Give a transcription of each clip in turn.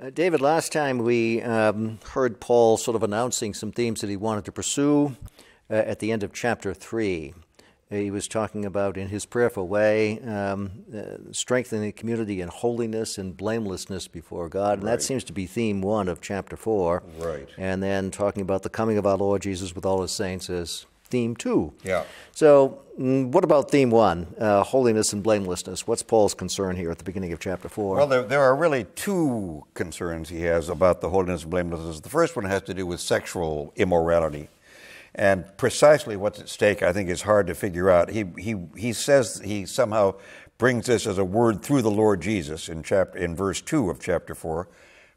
Uh, David, last time we um, heard Paul sort of announcing some themes that he wanted to pursue uh, at the end of chapter 3. Uh, he was talking about, in his prayerful way, um, uh, strengthening the community in holiness and blamelessness before God. And Right. that seems to be theme one of chapter 4. Right. And then talking about the coming of our Lord Jesus with all his saints as theme two. Yeah. So, mm, what about theme one, uh, holiness and blamelessness? What's Paul's concern here at the beginning of chapter 4? Well, there, there are really two concerns he has about the holiness and blamelessness. The first one has to do with sexual immorality. And precisely what's at stake, I think, is hard to figure out. He, he, he says he somehow brings this as a word through the Lord Jesus in, chapter, in verse 2 of chapter 4.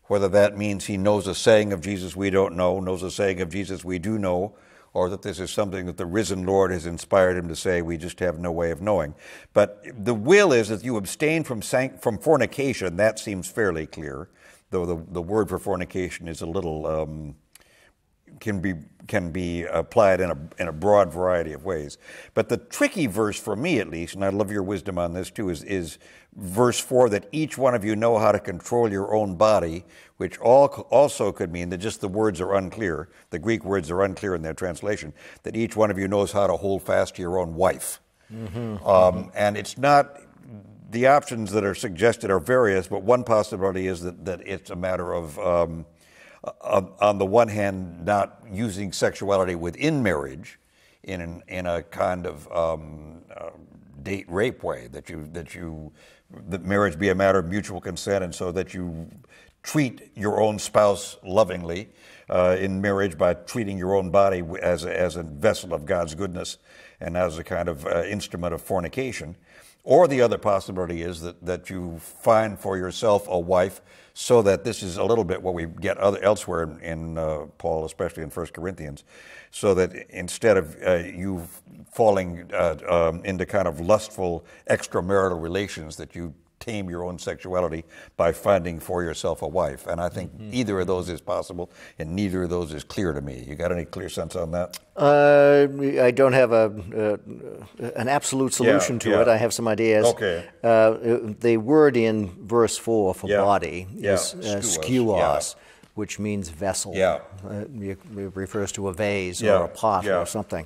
Whether that means he knows a saying of Jesus we don't know, knows a saying of Jesus we do know, or that this is something that the risen Lord has inspired him to say, we just have no way of knowing. But the will is that you abstain from, from fornication. That seems fairly clear, though the, the word for fornication is a little. Um, can be can be applied in a in a broad variety of ways. But the tricky verse for me at least, and I love your wisdom on this too, is is verse four that each one of you know how to control your own body, which all also could mean that just the words are unclear. The Greek words are unclear in their translation. That each one of you knows how to hold fast to your own wife, um, and it's not. The options that are suggested are various, but one possibility is that, that it's a matter of um, on, on the one hand, not using sexuality within marriage in, an, in a kind of um, uh, date rape way, that you, that you, that marriage be a matter of mutual consent, and so that you treat your own spouse lovingly uh, in marriage by treating your own body as a, as a vessel of God's goodness and as a kind of uh, instrument of fornication. Or the other possibility is that, that you find for yourself a wife so that this is a little bit what we get other, elsewhere in, in uh, Paul, especially in 1 Corinthians, so that instead of uh, you falling uh, um, into kind of lustful extramarital relations, that you tame your own sexuality by finding for yourself a wife. And I think either of those is possible, and neither of those is clear to me. You got any clear sense on that? Uh, I don't have a uh, an absolute solution to yeah. it. I have some ideas. Okay. Uh, the word in verse four for Yeah. body Yeah. is uh, Skeuos. skeuos, which means vessel. Yeah. Uh, it it refers to a vase Yeah. or a pot Yeah. or something.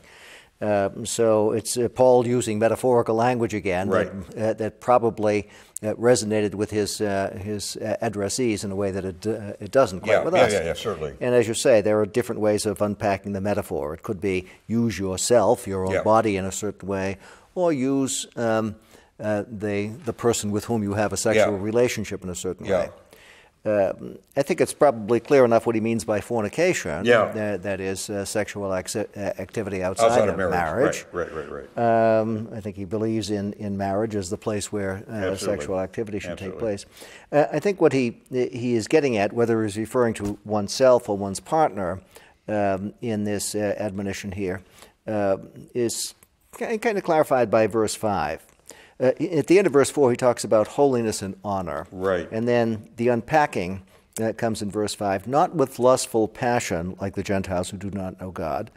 Um, so it's uh, Paul using metaphorical language again Right. that, uh, that probably uh, resonated with his uh, his uh, addressees in a way that it, uh, it doesn't quite Yeah, with yeah, us. yeah, yeah, certainly. And as you say, there are different ways of unpacking the metaphor. It could be use yourself, your own Yeah. body, in a certain way, or use um, uh, the the person with whom you have a sexual Yeah. relationship in a certain way. Um, I think it's probably clear enough what he means by fornication. Yeah. That, that is uh, sexual acci- uh, activity outside, Outside of marriage. Right, right, right, right. um, I think he believes in, in marriage as the place where uh, sexual activity should take place. Uh, I think what he he is getting at, whether he's referring to oneself or one's partner um, in this uh, admonition here, uh, is kind of clarified by verse five. Uh, at the end of verse four, he talks about holiness and honor. Right. And then the unpacking that comes in verse 5 not with lustful passion, like the Gentiles who do not know God,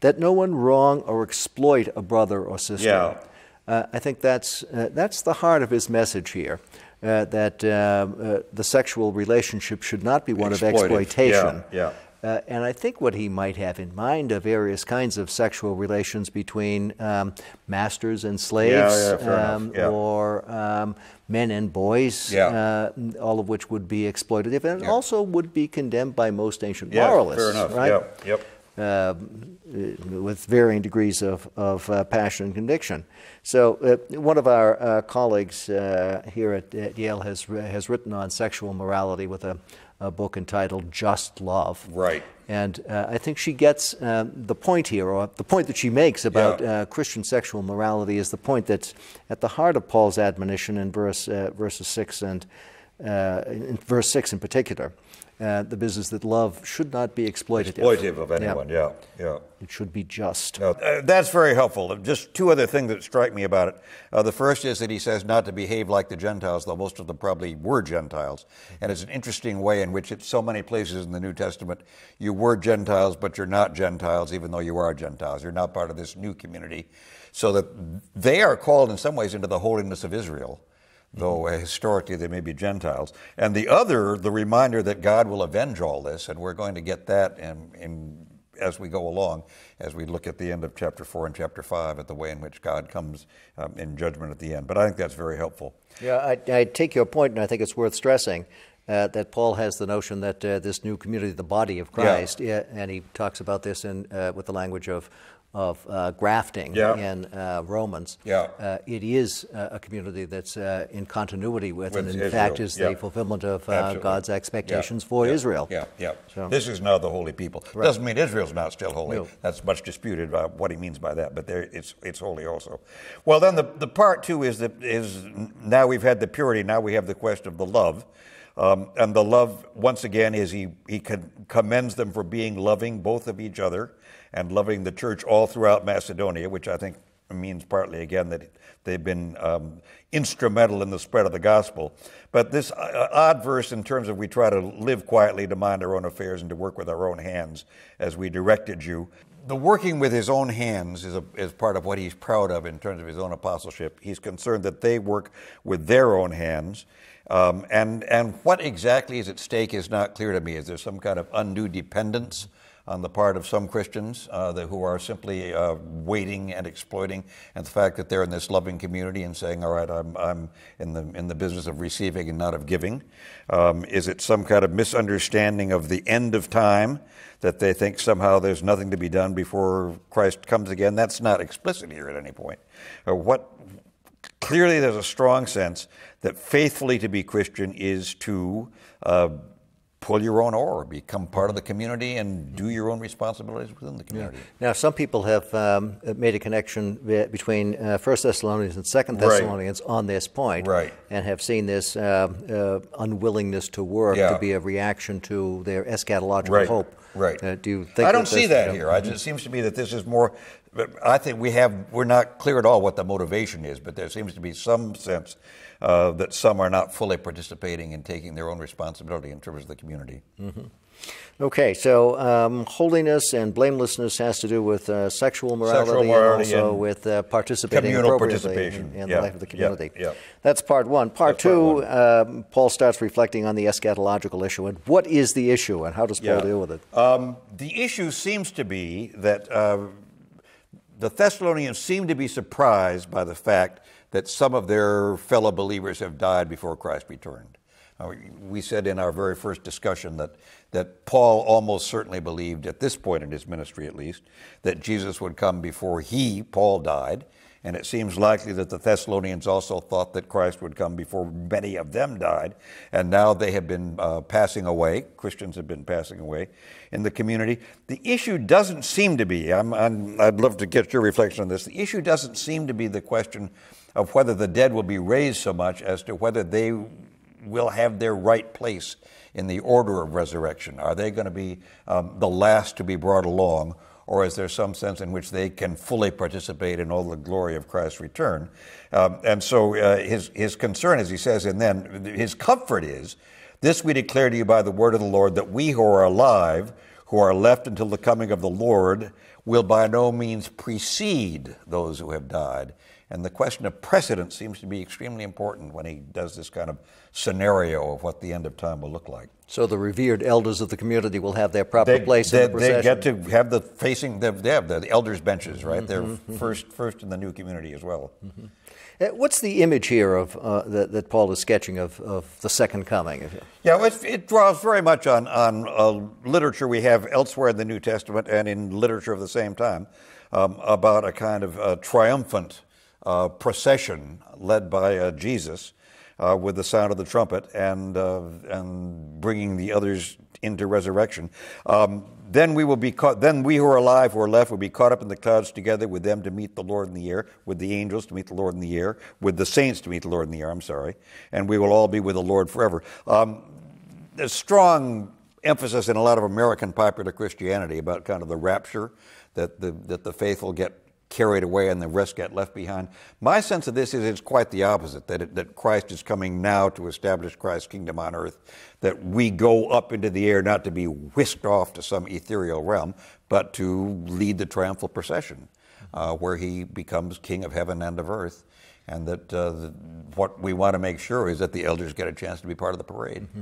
that no one wrong or exploit a brother or sister. Yeah. Uh, I think that's, uh, that's the heart of his message here. Uh, that uh, uh, the sexual relationship should not be one of exploitation. Yeah, yeah. Uh, and I think what he might have in mind are various kinds of sexual relations between um, masters and slaves, yeah, enough. um, Yeah. or um, men and boys, Yeah. uh, all of which would be exploitative and Yeah. also would be condemned by most ancient Yeah, moralists, fair enough. right? Yep, yep. Um, uh, with varying degrees of, of uh, passion and conviction. So, uh, one of our uh, colleagues uh, here at, at Yale has, has written on sexual morality with a, a book entitled Just Love. Right. And uh, I think she gets um, the point here, or the point that she makes about Yeah. uh, Christian sexual morality is the point that's at the heart of Paul's admonition in verse, uh, verses 6 and uh, in verse 6 in particular. Uh, the business that love should not be exploitative. Exploitive of anyone, yeah, yeah. It should be just. No, uh, that's very helpful. Just two other things that strike me about it. Uh, the first is that he says not to behave like the Gentiles, though most of them probably were Gentiles. And it's an interesting way in which, it's so many places in the New Testament, you were Gentiles, but you're not Gentiles, even though you are Gentiles. You're not part of this new community. So that they are called in some ways into the holiness of Israel. Though uh, historically they may be Gentiles. And the other, the reminder that God will avenge all this, and we're going to get that in, in, as we go along, as we look at the end of chapter 4 and chapter 5, at the way in which God comes um, in judgment at the end. But I think that's very helpful. Yeah, I, I take your point, and I think it's worth stressing. Uh, that Paul has the notion that uh, this new community, the body of Christ, yeah. Yeah, and he talks about this in uh, with the language of of uh, grafting yeah. in uh, Romans. Yeah. Uh, it is a community that's uh, in continuity with, with and in Israel. fact is yeah. the fulfillment of uh, God's expectations for. Israel. Yeah, yeah. So. This is now the holy people. Right. Doesn't mean Israel's not still holy. No. That's much disputed about what he means by that, but there, it's it's holy also. Well, then the, the part two is that is now we've had the purity. Now we have the question of the love. Um, and the love, once again, is he, he commends them for being loving both of each other and loving the church all throughout Macedonia, which I think means partly, again, that they've been um, instrumental in the spread of the gospel. But this uh, odd verse, in terms of we try to live quietly, to mind our own affairs, and to work with our own hands as we directed you. The working with his own hands is, a, is part of what he's proud of in terms of his own apostleship. He's concerned that they work with their own hands. Um, and, and what exactly is at stake is not clear to me. Is there some kind of undue dependence on the part of some Christians uh, who are simply uh, waiting and exploiting, and the fact that they're in this loving community and saying, "All right, I'm, I'm in the in the business of receiving and not of giving." Um, is it some kind of misunderstanding of the end of time that they think somehow there's nothing to be done before Christ comes again? That's not explicit here at any point. Uh, what clearly there's a strong sense that faithfully to be Christian is to uh, pull your own oar, become part of the community, and do your own responsibilities within the community. Yeah. Now, some people have um, made a connection between uh, First Thessalonians and Second Thessalonians right. on this point, right. and have seen this uh, uh, unwillingness to work yeah. to be a reaction to their eschatological right. hope. Right. Uh, do you think? I don't see that here. I, it seems to me that this is more. I think we have. We're not clear at all what the motivation is, but there seems to be some sense uh, that some are not fully participating in taking their own responsibility in terms of the community. Mm-hmm. Okay, so um, holiness and blamelessness has to do with uh, sexual morality, sexual morality and also and with uh, participating communal appropriately participation. in, in yeah. the life of the community. Yeah. Yeah. That's part one. Part That's two, part um, Paul starts reflecting on the eschatological issue and what is the issue and how does Paul deal with it? Um, the issue seems to be that uh, the Thessalonians seem to be surprised by the fact that some of their fellow believers have died before Christ returned. We said in our very first discussion that, that Paul almost certainly believed, at this point in his ministry at least, that Jesus would come before he, Paul, died. And it seems likely that the Thessalonians also thought that Christ would come before many of them died. And now they have been uh, passing away. Christians have been passing away in the community. The issue doesn't seem to be, I'm, I'm, I'd love to get your reflection on this. The issue doesn't seem to be the question of whether the dead will be raised so much as to whether they will have their right place in the order of resurrection. Are they going to be um, the last to be brought along? Or is there some sense in which they can fully participate in all the glory of Christ's return? Um, and so uh, his, his concern, as he says, and then his comfort is this we declare to you by the word of the Lord, that we who are alive, who are left until the coming of the Lord, will by no means precede those who have died. And the question of precedence seems to be extremely important when he does this kind of scenario of what the end of time will look like. So the revered elders of the community will have their proper They, place they, in the they get to have the facing. They have, the elders' benches, right? They're Mm-hmm. first, first in the new community as well. Uh, What's the image here of uh, that, that Paul is sketching of, of the second coming? Yeah, well, it, it draws very much on on uh, literature we have elsewhere in the New Testament and in literature of the same time um, about a kind of uh, triumphant uh, procession led by uh, Jesus uh, with the sound of the trumpet and uh, and bringing the others into resurrection. Um, then we will be caught. Then we who are alive, who are left, will be caught up in the clouds together with them to meet the Lord in the air, with the angels to meet the Lord in the air, with the saints to meet the Lord in the air. I'm sorry, and we will all be with the Lord forever. Um, there's strong emphasis in a lot of American popular Christianity about kind of the rapture that the that the faithful get carried away and the rest get left behind. My sense of this is it's quite the opposite, that, it, that Christ is coming now to establish Christ's kingdom on earth, that we go up into the air not to be whisked off to some ethereal realm, but to lead the triumphal procession uh, where he becomes king of heaven and of earth. And that uh, the, what we want to make sure is that the elders get a chance to be part of the parade.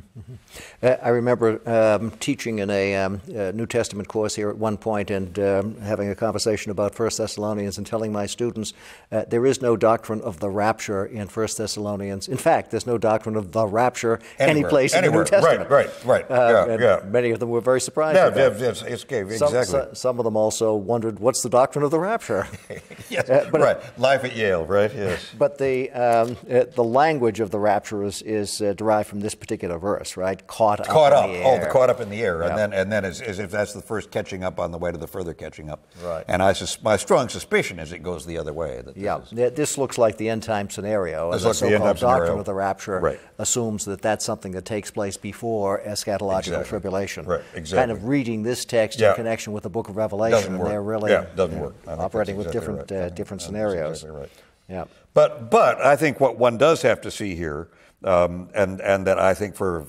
Uh, I remember um, teaching in a, um, a New Testament course here at one point and um, having a conversation about First Thessalonians and telling my students uh, there is no doctrine of the rapture in First Thessalonians. In fact, there's no doctrine of the rapture any Anywhere, place in the. New Testament. Right, right, right. Uh, Yeah, yeah. Many of them were very surprised. Yeah, yeah, it's Some, exactly. so- some of them also wondered, what's the doctrine of the rapture? yes, Uh, but- right. Life at Yale, right? Yes. But the um, uh, the language of the rapture is, is uh, derived from this particular verse, right? Caught up. caught in up. The Oh, the caught up in the air, Yeah. and then and then as, as if that's the first catching up on the way to the further catching up. Right. And I sus- my strong suspicion is it goes the other way. That this Yeah, is- this looks like the end time scenario. This the looks the end so-called time scenario. doctrine of the rapture Right. assumes that that's something that takes place before eschatological Exactly. tribulation. Right, Exactly. Kind of reading this text Yeah. in connection with the Book of Revelation, Doesn't and work. they're really Yeah, doesn't work. I operating with exactly different right. Uh, different scenarios. exactly right. Yeah. But but I think what one does have to see here, um, and and that I think for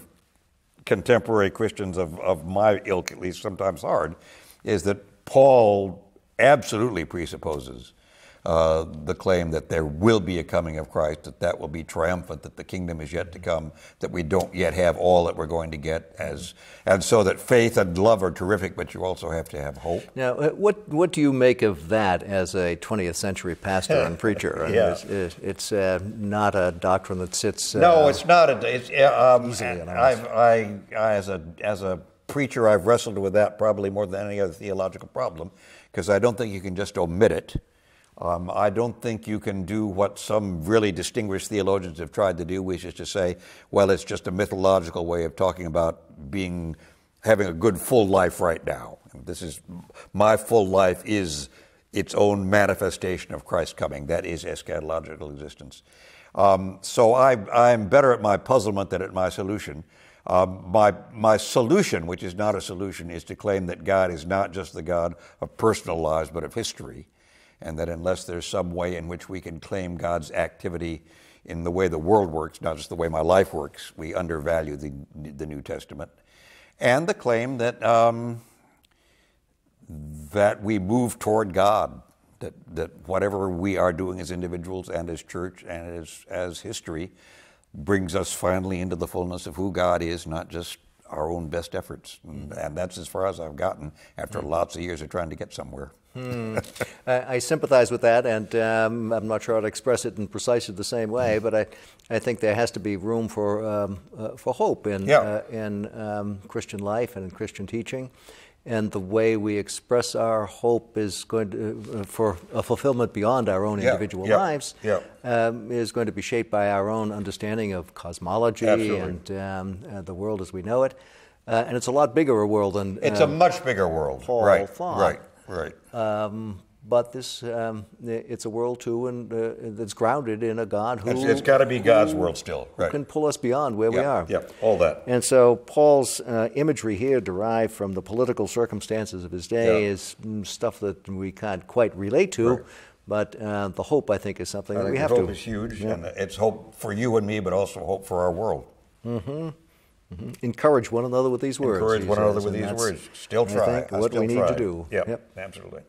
contemporary Christians of, of my ilk at least sometimes hard, is that Paul absolutely presupposes uh, the claim that there will be a coming of Christ, that that will be triumphant, that the kingdom is yet to come, that we don't yet have all that we're going to get, as and so that faith and love are terrific, but you also have to have hope. Now, uh, what what do you make of that as a 20th century pastor and preacher? Yeah. It's, it's, uh, not a doctrine that sits. Uh, No, it's not. A, it's um, Easily. I, I, as a as a preacher, I've wrestled with that probably more than any other theological problem, because I don't think you can just omit it. Um, I don't think you can do what some really distinguished theologians have tried to do, which is to say, well, it's just a mythological way of talking about being having a good full life right now. This is my full life is its own manifestation of Christ's coming. That is eschatological existence. Um, so I, I'm better at my puzzlement than at my solution. Um, my, my solution, which is not a solution, is to claim that God is not just the God of personal lives, but of history. And that unless there's some way in which we can claim God's activity in the way the world works, not just the way my life works, we undervalue the, the New Testament. And the claim that um, that we move toward God, that, that whatever we are doing as individuals and as church and as, as history brings us finally into the fullness of who God is, not just our own best efforts. And, and that's as far as I've gotten after lots of years of trying to get somewhere. I, I sympathize with that, and um, I'm not sure I'd express it in precisely the same way, but I, I think there has to be room for, um, uh, for hope in, Yeah. uh, in um, Christian life and in Christian teaching. And the way we express our hope is going to, uh, for a fulfillment beyond our own Yeah, individual yeah, lives, yeah. Um, is going to be shaped by our own understanding of cosmology Absolutely. and um, uh, the world as we know it. Uh, and it's a lot bigger a world than It's a much bigger world. Paul right, thought. right, right. um, but this, um, it's a world too, and uh, that's grounded in a God who It's- it's gotta be God's world still, who right. can pull us beyond where we are. yeah, all that. And so Paul's uh, imagery here, derived from the political circumstances of his day, Yeah. is mm, stuff that we can't quite relate to. Right. But uh, the hope, I think, is something I that we the have hope to. is huge, Yeah. and it's hope for you and me, but also hope for our world. Mm-hmm. encourage one another with these words. Encourage one another with these words. Still I try. think, I what we need try. to do. Yep, Yep. absolutely.